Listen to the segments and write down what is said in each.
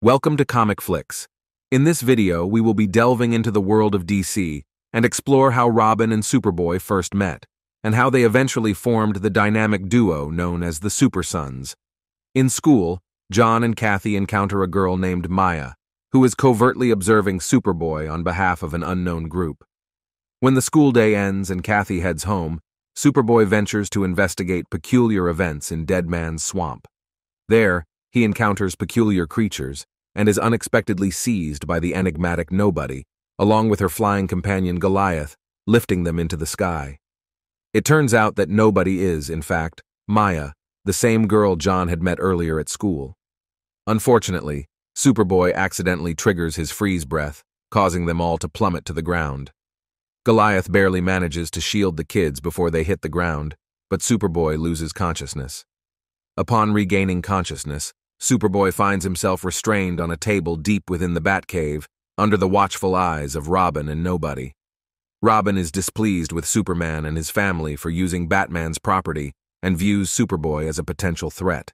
Welcome to Comic Flicks. In this video, we will be delving into the world of DC and explore how Robin and Superboy first met, and how they eventually formed the dynamic duo known as the Super Sons. In school, Jon and Kathy encounter a girl named Maya, who is covertly observing Superboy on behalf of an unknown group. When the school day ends and Kathy heads home, Superboy ventures to investigate peculiar events in Dead Man's Swamp. There, he encounters peculiar creatures and is unexpectedly seized by the enigmatic Nobody, along with her flying companion Goliath, lifting them into the sky. It turns out that Nobody is, in fact, Maya, the same girl Jon had met earlier at school. Unfortunately, Superboy accidentally triggers his freeze breath, causing them all to plummet to the ground. Goliath barely manages to shield the kids before they hit the ground, but Superboy loses consciousness. Upon regaining consciousness, Superboy finds himself restrained on a table deep within the Batcave, under the watchful eyes of Robin and Nobody. Robin is displeased with Superman and his family for using Batman's property and views Superboy as a potential threat.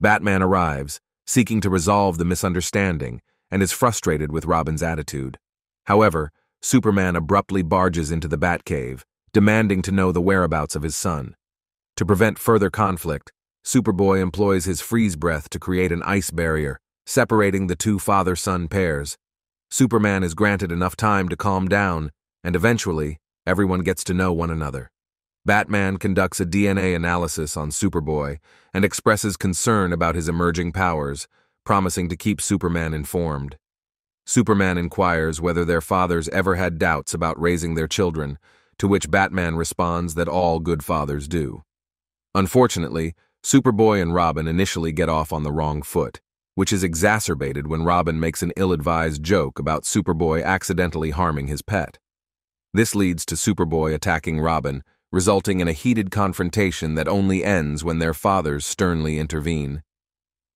Batman arrives, seeking to resolve the misunderstanding, and is frustrated with Robin's attitude. However, Superman abruptly barges into the Batcave, demanding to know the whereabouts of his son. To prevent further conflict, Superboy employs his freeze breath to create an ice barrier, separating the two father son pairs. Superman is granted enough time to calm down, and eventually, everyone gets to know one another. Batman conducts a DNA analysis on Superboy and expresses concern about his emerging powers, promising to keep Superman informed. Superman inquires whether their fathers ever had doubts about raising their children, to which Batman responds that all good fathers do. Unfortunately, Superboy and Robin initially get off on the wrong foot, which is exacerbated when Robin makes an ill-advised joke about Superboy accidentally harming his pet. This leads to Superboy attacking Robin, resulting in a heated confrontation that only ends when their fathers sternly intervene.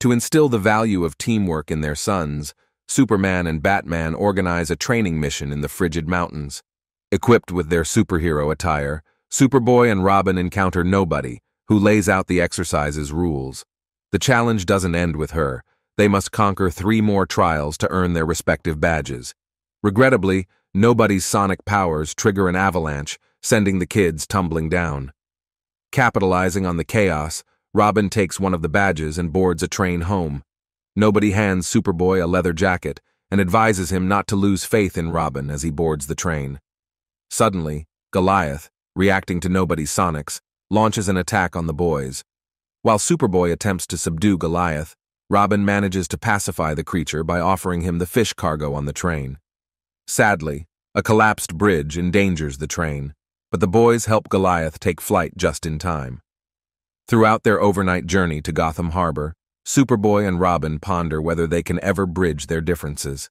To instill the value of teamwork in their sons, Superman and Batman organize a training mission in the frigid mountains. Equipped with their superhero attire, Superboy and Robin encounter Nobody, who lays out the exercise's rules. The challenge doesn't end with her. They must conquer three more trials to earn their respective badges. Regrettably, nobody's sonic powers trigger an avalanche, sending the kids tumbling down. Capitalizing on the chaos, Robin takes one of the badges and boards a train home. Nobody hands Superboy a leather jacket and advises him not to lose faith in Robin as he boards the train. Suddenly, Goliath, reacting to nobody's sonics, launches an attack on the boys. While Superboy attempts to subdue Goliath, Robin manages to pacify the creature by offering him the fish cargo on the train. Sadly, a collapsed bridge endangers the train, but the boys help Goliath take flight just in time. Throughout their overnight journey to Gotham Harbor, Superboy and Robin ponder whether they can ever bridge their differences.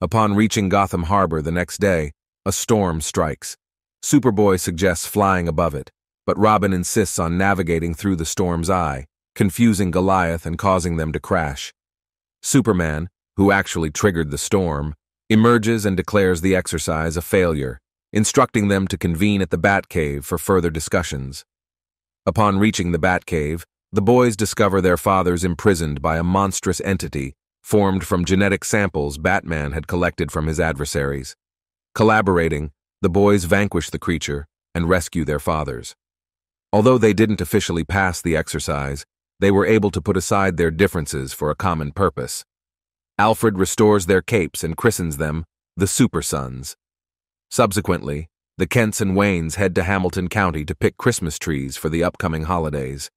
Upon reaching Gotham Harbor the next day, a storm strikes. Superboy suggests flying above it, but Robin insists on navigating through the storm's eye, confusing Goliath and causing them to crash. Superman, who actually triggered the storm, emerges and declares the exercise a failure, instructing them to convene at the Batcave for further discussions. Upon reaching the Batcave, the boys discover their fathers imprisoned by a monstrous entity formed from genetic samples Batman had collected from his adversaries. Collaborating, the boys vanquish the creature and rescue their fathers. Although they didn't officially pass the exercise, they were able to put aside their differences for a common purpose. Alfred restores their capes and christens them the Super Sons. Subsequently, the Kents and Waynes head to Hamilton County to pick Christmas trees for the upcoming holidays.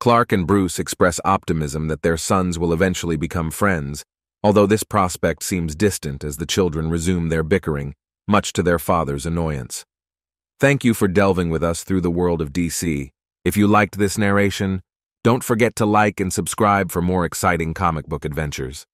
Clark and Bruce express optimism that their sons will eventually become friends, although this prospect seems distant as the children resume their bickering, much to their father's annoyance. Thank you for delving with us through the world of DC. If you liked this narration, don't forget to like and subscribe for more exciting comic book adventures.